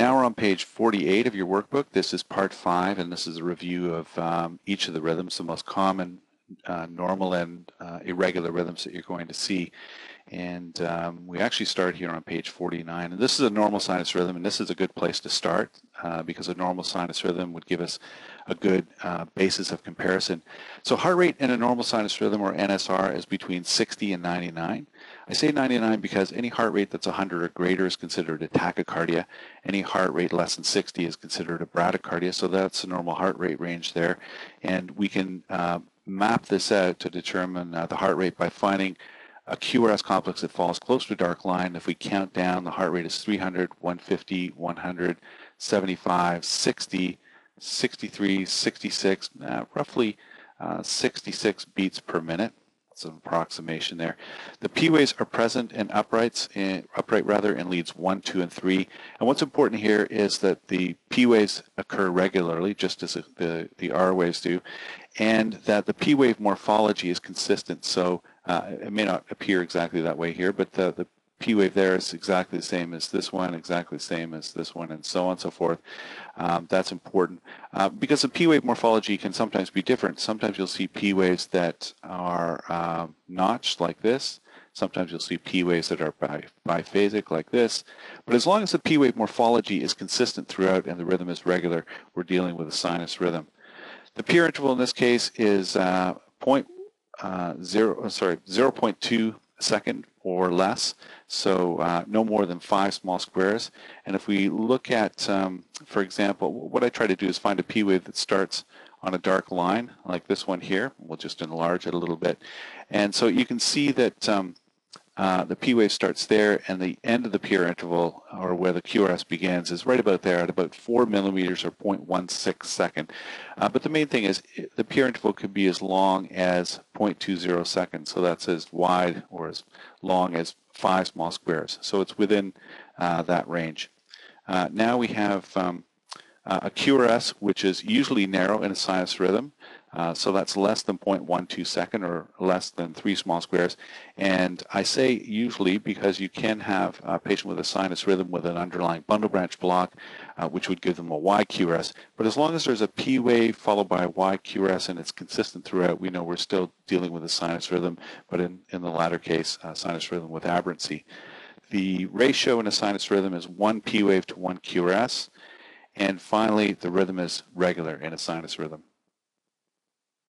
Now we're on page 48 of your workbook. This is part five, and this is a review of um, each of the rhythms, the most common, uh, normal, and uh, irregular rhythms that you're going to see. And um, we actually start here on page 49. And this is a normal sinus rhythm, and this is a good place to start uh, because a normal sinus rhythm would give us a good uh, basis of comparison. So heart rate in a normal sinus rhythm, or NSR, is between 60 and 99. I say 99 because any heart rate that's 100 or greater is considered a tachycardia. Any heart rate less than 60 is considered a bradycardia. So that's the normal heart rate range there. And we can uh, map this out to determine uh, the heart rate by finding a QRS complex that falls close to a dark line. If we count down, the heart rate is 300, 150, 100, 75, 60, 63, 66, uh, roughly uh, 66 beats per minute. That's an approximation there. The P waves are present in uprights, in, upright rather, in leads 1, 2, and 3. And what's important here is that the P waves occur regularly, just as the, the R waves do, and that the P wave morphology is consistent. So uh, it may not appear exactly that way here, but the, the P wave there is exactly the same as this one, exactly the same as this one, and so on and so forth. Um, that's important uh, because the P wave morphology can sometimes be different. Sometimes you'll see P waves that are uh, notched like this. Sometimes you'll see P waves that are bi biphasic like this. But as long as the P wave morphology is consistent throughout and the rhythm is regular, we're dealing with a sinus rhythm. The PR interval in this case is uh, point, uh, zero, sorry, 0.2 second or less, so uh, no more than five small squares. And if we look at, um, for example, what I try to do is find a P wave that starts on a dark line, like this one here. We'll just enlarge it a little bit. And so you can see that um, uh, the P wave starts there, and the end of the PR interval, or where the QRS begins, is right about there at about 4 millimeters or 0.16 second. Uh, but the main thing is the PR interval could be as long as 0.20 seconds, so that's as wide or as long as five small squares. So it's within uh, that range. Uh, now we have um, a QRS, which is usually narrow in a sinus rhythm. Uh, so that's less than 0.12 second or less than three small squares. And I say usually because you can have a patient with a sinus rhythm with an underlying bundle branch block, uh, which would give them a wide QRS. But as long as there's a P wave followed by a wide QRS and it's consistent throughout, we know we're still dealing with a sinus rhythm, but in, in the latter case, sinus rhythm with aberrancy. The ratio in a sinus rhythm is one P wave to one QRS. And finally, the rhythm is regular in a sinus rhythm.